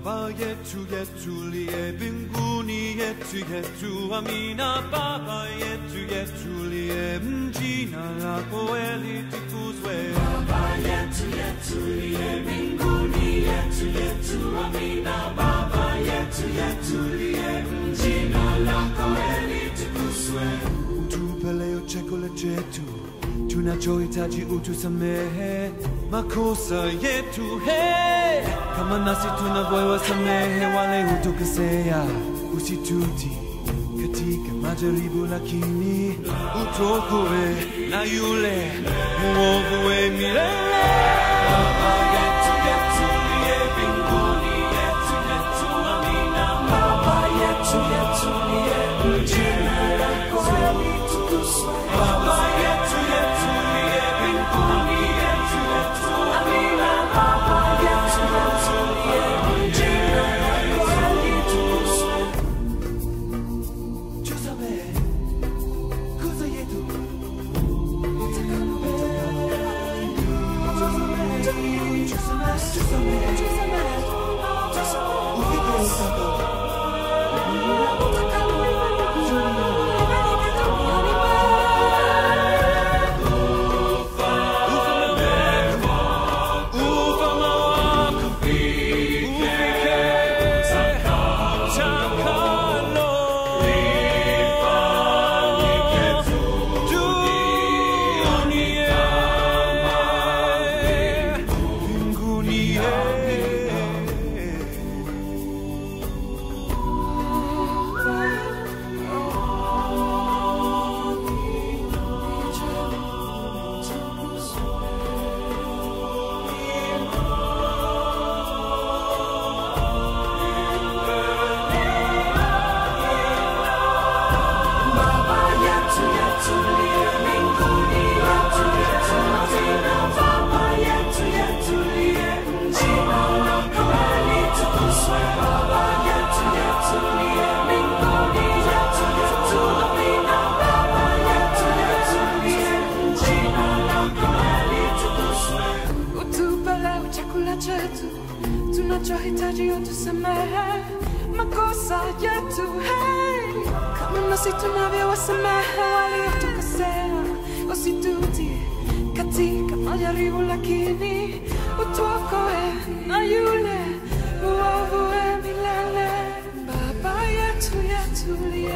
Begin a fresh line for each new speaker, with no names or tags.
Baba yetu yetulie mbinguni yetu yetu amina Baba yetu yetulie mjina lako litukuzwe
Baba yetu yetulie mbinguni yetu yetu amina Baba yetu yetulie jina lako litukuzwe
Utupe leo chakula chetu tunachohitaji utusamehe makosa yetu he kama nasi tunavyowasamehe wale hutukosea. Usituti katika majaribu lakini utuokoe na yule mwovu we milele.
Baba yetu yetulie mbinguni yetu yetu amina. Yetu
ufalme
chetu tunachohitaji, utusamehe. Makosa yetu, hey, kama nasi tunavyowasamehe waliotukosea, usitutie katika majaribu, lakini utuokoe na yule wa milele. Baba yetu yetulie,